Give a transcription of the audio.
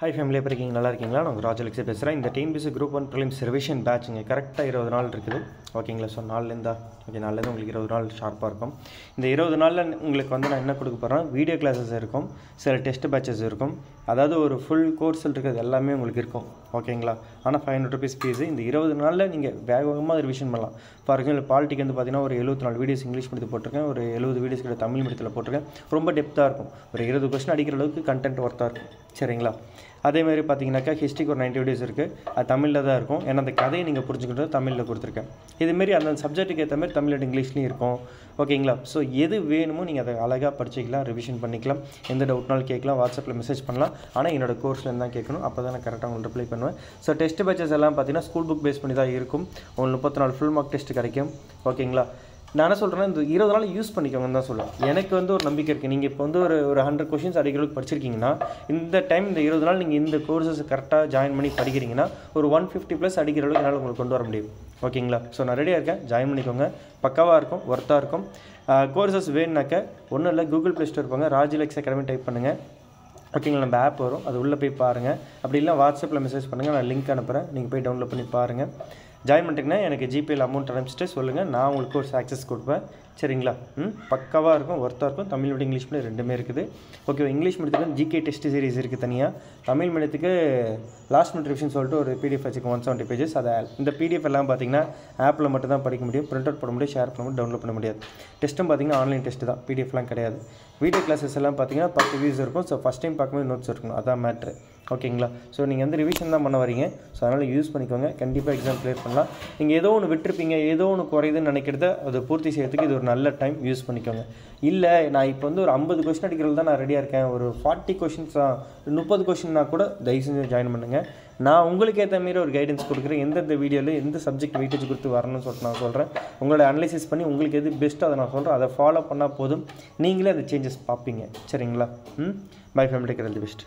High family எப்படி இருக்கீங்க? நல்லா இருக்கீங்களா? நான் உங்கள் ராஜலக்ஸே பேசுகிறேன் இந்த TNPSC group one prelims revision பேட்சுங்க கரெக்டாக இருபது நாள் இருக்குது. ஓகேங்களா? ஸோ நாலுலேருந்தா ஓகே நாலுலேருந்து உங்களுக்கு இருபது நாள் ஷார்ப்பாக இருக்கும். இந்த இருபது நாளில் உங்களுக்கு வந்து நான் என்ன கொடுக்க போகிறேன் வீடியோ கிளாஸஸ் இருக்கும் சில டெஸ்ட் பேட்சஸ் இருக்கும். அதாவது ஒரு ஃபுல் கோர்ஸில் இருக்கிறது எல்லாமே உங்களுக்கு இருக்கும் ஓகேங்களா? ஆனால் ஃபைவ் ஹண்ட்ரட் ருபீஸ் ஃபீஸு இந்த இருபது நாளில் நீங்கள் வேக வேகமாக ரிவிஷன் பண்ணலாம். ஃபார் எக்ஸாம்பிள் பாலிட்டிக் வந்து பார்த்தீங்கன்னா ஒரு எழுபத்தி நாலு வீடியோஸ் இங்கிலீஷ் மீடியத்தில் போட்டிருக்கேன் ஒரு எழுபது வீடியோஸ் கிட்ட தமிழ் மீடியத்தில் போட்டிருக்கேன். ரொம்ப டெப்த்தாக இருக்கும். ஒரு இருபது கொஸ்டின் அடிக்கிற அளவுக்கு கண்டென்ட் ஒர்த்தாக இருக்கும். சரிங்களா? அதே மாதிரி பார்த்தீங்கன்னாக்கா ஹிஸ்ட்ரிக்கு ஒரு நைன்டி டேஸ் இருக்குது அது தமிழில் தான் இருக்கும். ஏன்னா அந்த கதையை நீங்கள் புரிஞ்சுக்கிட்டு தமிழில் கொடுத்துருக்கேன். இதுமாரி அந்த சப்ஜெக்ட்டுக்கு ஏற்ற மாதிரி தமிழ் அண்ட் இங்கிலீஷ்லையும் இருக்கும். ஓகேங்களா ஸோ எது வேணுமோ நீங்கள் அதை அழகாக படிச்சிக்கலாம் ரிவிஷன் பண்ணிக்கலாம். எந்த டவுட்னாலும் கேட்கலாம் வாட்ஸ்அப்பில் மெசேஜ் பண்ணலாம். ஆனால் என்னோடய கோர்ஸில் தான் கேட்கணும். அப்போ தான் நான் கரெக்டாக உங்களுக்கு ரிப்ளை பண்ணுவேன். ஸோ டெஸ்ட் பேச்சஸ் எல்லாம் பார்த்தீங்கன்னா ஸ்கூல் புக் பேஸ் பண்ணி தான் இருக்கும். உங்களுக்கு முப்பத்தி நாலு ஃபுல் மார்க் டெஸ்ட் கிடைக்கும். ஓகேங்களா நான் என்ன சொல்கிறேன்னா இந்த இருபது நாள் யூஸ் பண்ணிக்கோங்கன்னு தான் சொல்லுவேன். எனக்கு வந்து ஒரு நம்பிக்கை இருக்குது நீங்கள் இப்போ வந்து ஒரு ஒரு ஹண்ட்ரட் கொஷின்ஸ் அடிக்கிறதுக்கு படிச்சிருக்கீங்கன்னா இந்த டைம் இந்த இருபது நாள் நீங்கள் இந்த கோர்சஸ் கரெக்டாக ஜாயின் பண்ணி படிக்கிறீங்கன்னா ஒரு ஒன் ஃபிஃப்டி ப்ளஸ் அடிக்கிற அளவுக்கு என்னால் உங்களுக்கு கொண்டு வர முடியும். ஓகேங்களா ஸோ நான் ரெடியாக இருக்கேன். ஜாயின் பண்ணிக்கோங்க. பக்காவாக இருக்கும் ஒர்த்தாக இருக்கும். கோர்சஸ் வேணுனாக்க ஒன்றும் இல்லை கூகுள் ப்ளே ஸ்டோர் போங்க. ராஜிலெக்ஸ் அகாடமி டைப் பண்ணுங்கள் ஓகேங்களா நம்ம ஆப் வரும். அது உள்ளே போய் பாருங்கள் அப்படி இல்லை வாட்ஸ்அப்பில் மெசேஜ் பண்ணுங்கள் நான் லிங்க் அனுப்புகிறேன் நீங்கள் போய் டவுன்லோட் பண்ணி பாருங்கள் ஜாயின் பண்ணிட்டீங்கன்னா எனக்கு ஜிபேயில் அமௌண்ட் அனுப்பிச்சிட்டு சொல்லுங்கள் நான் உங்களுக்கு ஒரு ஆக்சஸ் கொடுப்பேன். சரிங்களா? ம் பக்காவாக இருக்கும் ஒர்த்தாக இருக்கும். தமிழ் மீடியம் இங்கிலீஷ் மீடியம் ரெண்டுமே இருக்குது. ஓகே இங்கிலீஷ் மீடியத்துக்கு ஜிகே டெஸ்ட் சீரிஸ் இருக்குது தனியாக தமிழ் மீடியத்துக்கு லாஸ்ட் மினிட் ரிவிஷன் சொல்லிட்டு ஒரு பிடிஎஃப் வச்சுக்கோங்க ஒன் செவன்ட்டி பேஜஸ் அதை இந்த பிடிஎஃப் எல்லாம் பார்த்தீங்கன்னா ஆப்பில் மட்டும் தான் படிக்க முடியும். பிரிண்ட் அவுட் பண்ண முடியும் ஷேர் பண்ண முடியும் டவுன்லோட் பண்ண முடியாது. டெஸ்ட்டும் பார்த்தீங்கன்னா ஆன்லைன் டெஸ்ட் தான். பிடிஎஃப்லாம் கிடையாது. வீடியோ கிளாஸஸ் எல்லாம் பார்த்தீங்கன்னா பத்து வியூஸ் இருக்கும். ஸோ ஃபஸ்ட் டைம் பார்க்கும்போது நோட்ஸ் இருக்கணும் அதான் மேட்ரு ஓகேங்களா ஸோ நீங்கள் வந்து ரிவிஷன் தான் பண்ண வரீங்க. ஸோ அதனால் யூஸ் பண்ணிக்கோங்க. கண்டிப்பாக எக்ஸாம் கிளியர் பண்ணலாம். நீங்கள் ஏதோ ஒன்று விட்டுருப்பீங்க. ஏதோ ஒன்று குறையுதுன்னு நினைக்கிறத அதை பூர்த்தி செய்யறதுக்கு இது ஒரு நல்ல டைம் யூஸ் பண்ணிக்கோங்க. இல்லை நான் இப்போ வந்து ஒரு ஐம்பது கொஷின் அடிக்கிறது தான் நான் ரெடியாக இருக்கேன். ஒரு ஃபார்ட்டி கொஷின்ஸ் முப்பது கொஷின்னா கூட தயவு செஞ்சு ஜாயின் பண்ணுங்கள் நான் உங்களுக்கு ஏற்ற மாரி ஒரு கைடன்ஸ் கொடுக்குறேன். எந்தெந்த வீடியோவில் எந்த சப்ஜெக்ட் வெயிட்டேஜ் கொடுத்து வரணும்னு சொல்லிட்டு நான் சொல்கிறேன் உங்களோட அனலைசிஸ் பண்ணி உங்களுக்கு எது பெஸ்ட்டோ அதை நான் சொல்கிறேன் அதை ஃபாலோ பண்ணால் போதும். நீங்களே அந்த சேஞ்சஸ் பார்ப்பீங்க. சரிங்களா? ம்? பை ஃபேமிலிக்கு தி பெஸ்ட்